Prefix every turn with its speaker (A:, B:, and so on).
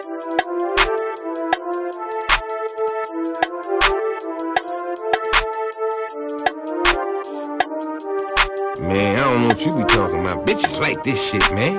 A: Man, I don't know what you be talking about. Bitches like this shit, man.